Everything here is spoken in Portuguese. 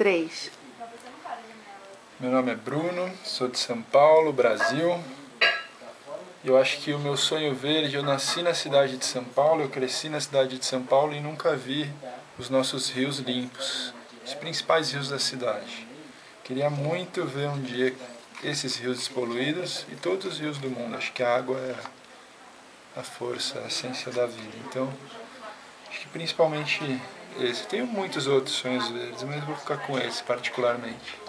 Três. Meu nome é Bruno, sou de São Paulo, Brasil. Eu acho que o meu sonho verde, eu nasci na cidade de São Paulo, eu cresci na cidade de São Paulo e nunca vi os nossos rios limpos, os principais rios da cidade. Queria muito ver um dia esses rios despoluídos e todos os rios do mundo. Acho que a água é a força, a essência da vida. Então, que principalmente esse. Tenho muitos outros sonhos verdes, mas vou ficar com esse particularmente.